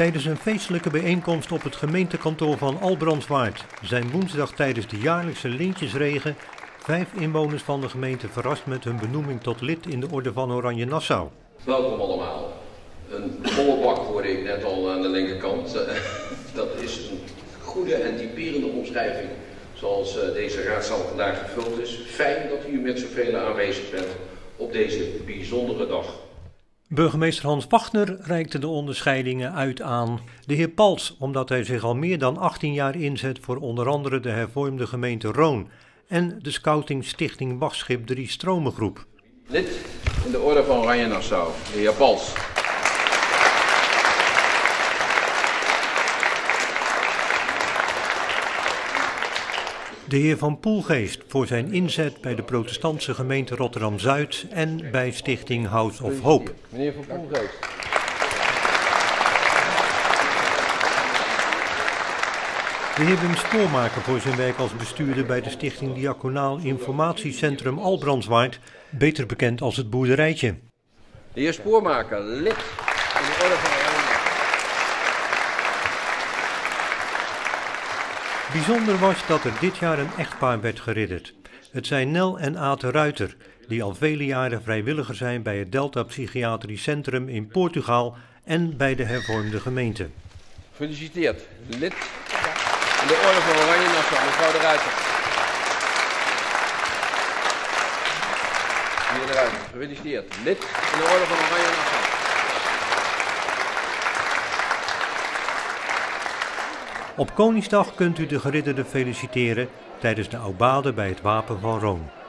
Tijdens een feestelijke bijeenkomst op het gemeentekantoor van Albrandswaard zijn woensdag tijdens de jaarlijkse lintjesregen vijf inwoners van de gemeente verrast met hun benoeming tot lid in de Orde van Oranje Nassau. Welkom allemaal. Een volle bak hoorde ik net al aan de linkerkant. Dat is een goede en typerende omschrijving zoals eh, deze raadzaal vandaag gevuld is. Fijn dat u met zoveel aanwezig bent op deze bijzondere dag. Burgemeester Hans Wagner reikte de onderscheidingen uit aan de heer Pals, omdat hij zich al meer dan 18 jaar inzet voor onder andere de hervormde gemeente Roon en de Scouting Stichting Wachtschip 3 Stromengroep. Lid in de orde van Oranje Nassau, de heer Pals. De heer Van Poelgeest voor zijn inzet bij de protestantse gemeente Rotterdam-Zuid en bij stichting House of Hope. Meneer Van Poelgeest. De heer Wim Spoormaker voor zijn werk als bestuurder bij de stichting Diaconaal Informatiecentrum Albrandswaard, beter bekend als het Boerderijtje. De heer Spoormaker, lid in de orde van Oranje Nassau. Bijzonder was dat er dit jaar een echtpaar werd geridderd. Het zijn Nel en Ate Ruiter, die al vele jaren vrijwilliger zijn bij het Delta Psychiatrisch Centrum in Portugal en bij de hervormde gemeente. Gefeliciteerd. Lid in de orde van Oranje Nassau, mevrouw de Ruiter. Meneer de Ruiter, gefeliciteerd. Lid in de orde van Oranje Nassau. Op Koningsdag kunt u de geridderden feliciteren tijdens de aubade bij het Wapen van Roon.